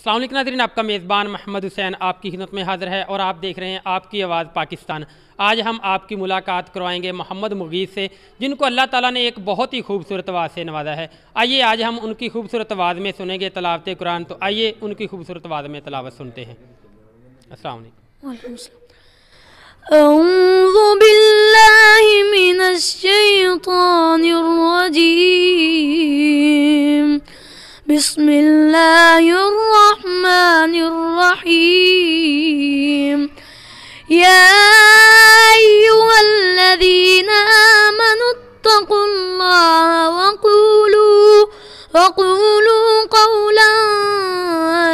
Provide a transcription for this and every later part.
السلام علیکم ناظرین، آپ کا میزبان محمد حسین آپ کی خدمت میں حاضر ہے اور آپ دیکھ رہے ہیں آپ کی آواز پاکستان۔ آج ہم آپ کی ملاقات کروائیں گے محمد مغیث سے، جن کو اللہ تعالیٰ نے ایک بہت ہی خوبصورت آواز سے نوازا ہے۔ آئیے آج ہم ان کی خوبصورت آواز میں سنیں گے تلاوت قرآن، تو آئیے ان کی خوبصورت آواز میں تلاوت سنتے ہیں۔ السلام علیکم۔ اعوذ باللہ من الشیطان الرجیم۔ بسم اللہ الرحمن يا أيها الذين آمنوا اتقوا الله وقولوا وقولوا قولا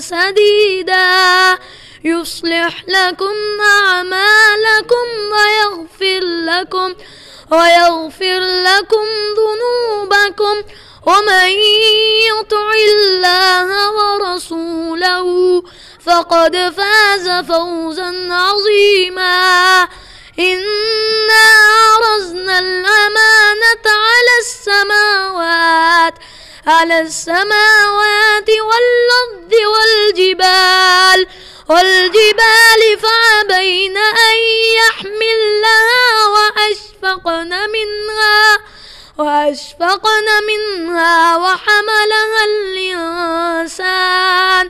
سديدا يصلح لكم أعمالكم ويغفر لكم ويغفر لكم ذنوبكم ومن يطع الله ورسوله فقد فاز فوزا عظيما. إنا عرضنا الأمانة على السماوات على السماوات والأرض والجبال. والجبال فأبين أن يحملنها وأشفقن منها وأشفقن منها وحملها الإنسان.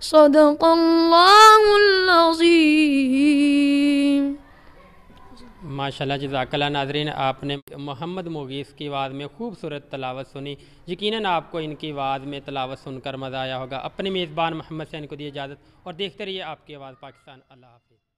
صدق اللہ العظیم ماشاء اللہ جزاک اللہ ناظرین، آپ نے محمد مغیث کی آواز میں خوبصورت تلاوت سنی۔ یقیناً آپ کو ان کی آواز میں تلاوت سن کر مزہ آیا ہوگا۔ اپنے میزبان محمد حسین کو دیں اجازت اور دیکھتے رہیے آپ کی آواز پاکستان۔ اللہ حافظ۔